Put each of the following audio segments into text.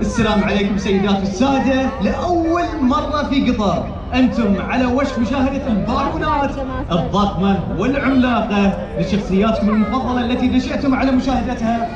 السلام عليكم سيدات السادة لأول مرة في قطر أنتم على وشك مشاهدة البارونات الضخمة والعملاقة لشخصياتكم المفضلة التي نشأتم على مشاهدتها.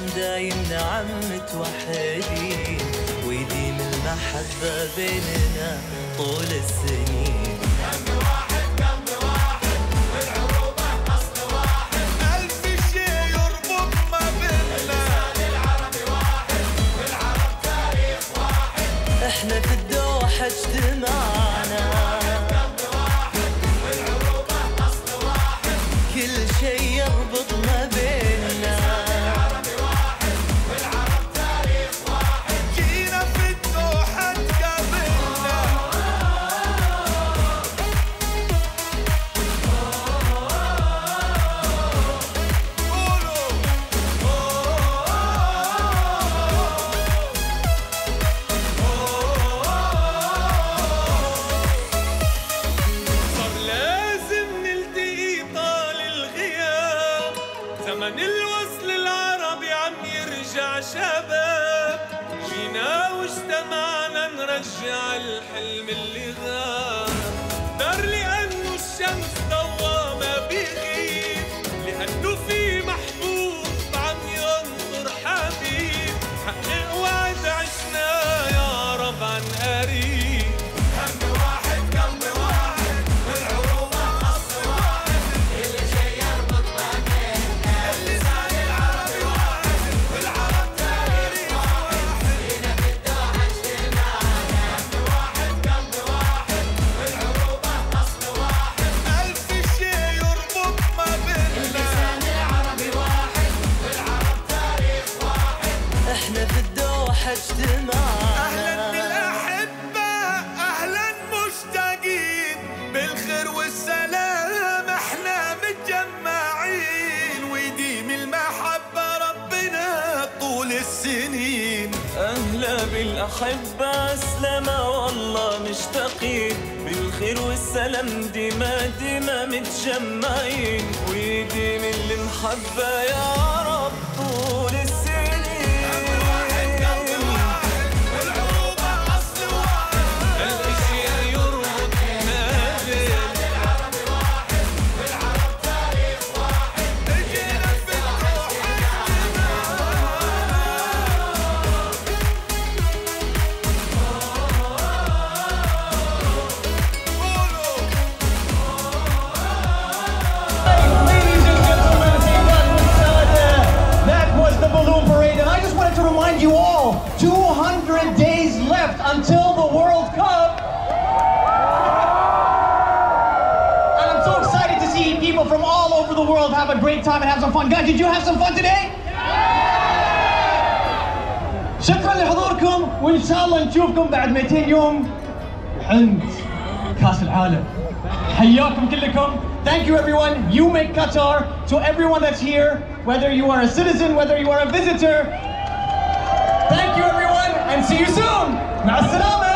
والسلام دايم نعم متوحدين ويديم المحبة بيننا طول السنين. ألف شي يربط ما بيننا. إحنا في الدوحة اجتمعنا الدوحة اجتمعنا أهلا بالأحبة أهلا مشتاقين. بالخير والسلام إحنا متجمعين. ويديم المحبة ربنا طول السنين. أهلا بالأحبة أسلمة والله مشتاقين. بالخير والسلام ديما ديما متجمعين. ويديم المحبة يا رب have a great time and have some fun. Guys, did you have some fun today? شكرا لحضوركم وان شاء الله نشوفكم بعد 200 يوم عند كاس العالم حياكم كلكم thank you everyone you make Qatar to everyone that's here whether you are a citizen whether you are a visitor thank you everyone and see you soon مع السلامة